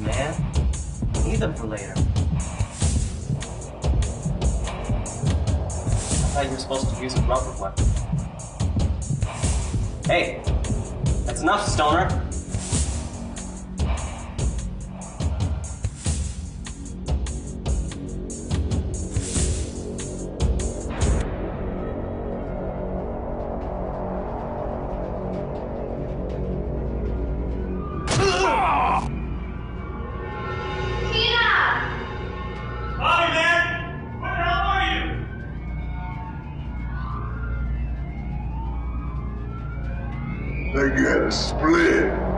man. Need them for later. I thought you were supposed to use a rubber weapon. Hey, that's enough, stoner. They get split.